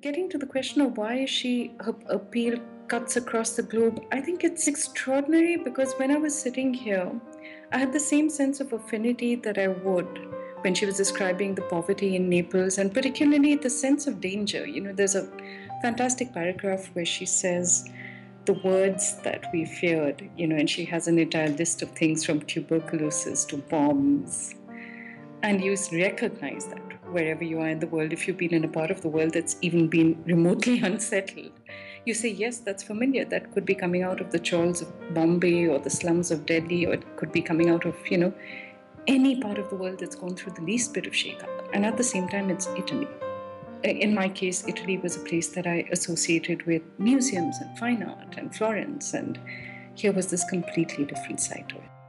Getting to the question of why she her appeal cuts across the globe, I think it's extraordinary because when I was sitting here, I had the same sense of affinity that I would when she was describing the poverty in Naples and particularly the sense of danger. You know, there's a fantastic paragraph where she says the words that we feared, you know, and she has an entire list of things from tuberculosis to bombs. And you recognize that wherever you are in the world, if you've been in a part of the world that's even been remotely unsettled, you say, yes, that's familiar. That could be coming out of the chawls of Bombay or the slums of Delhi, or it could be coming out of, you know, any part of the world that's gone through the least bit of shake-up. And at the same time, it's Italy. In my case, Italy was a place that I associated with museums and fine art and Florence, and here was this completely different side to it.